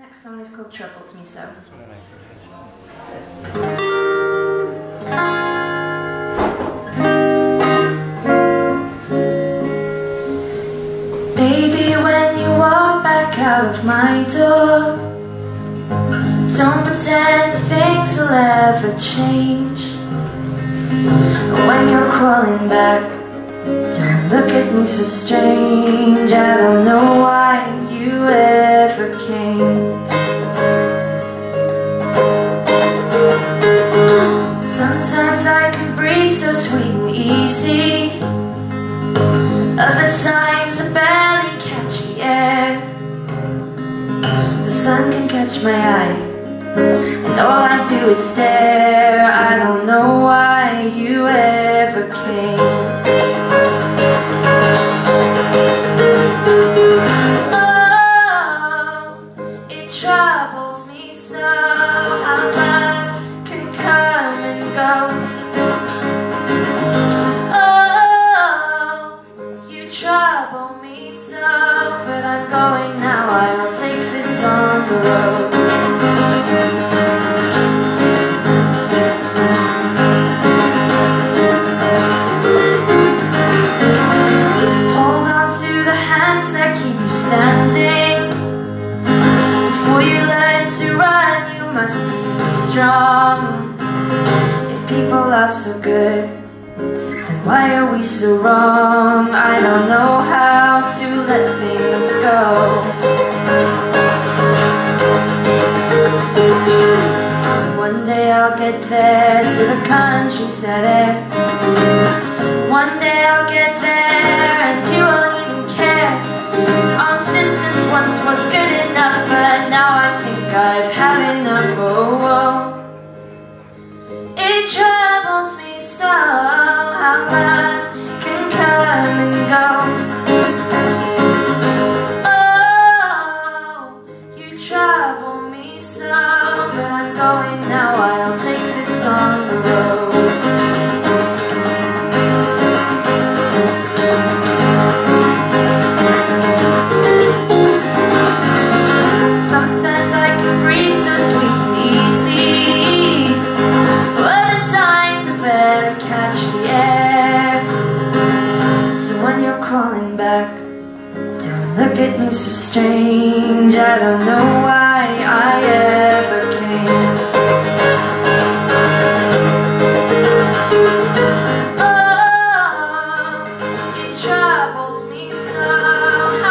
next song is called Troubles Me So. Baby, when you walk back out of my door Don't pretend things will ever change When you're crawling back Don't look at me so strange I don't know why Sometimes I can breathe so sweet and easy. Other times I barely catch the air. The sun can catch my eye. And all I do is stare. I don't know why you ever came standing. Before you learn to run, you must be strong. If people are so good then why are we so wrong? I don't know how to let things go I'll get there to the countryside air One day I'll get there and you won't even care Arm's distance once was good enough But now I think I've had enough oh, oh. It troubles me so how love can come and go. Oh, you trouble me so, back. Don't look at me so strange. I don't know why I ever came. Oh, it troubles me somehow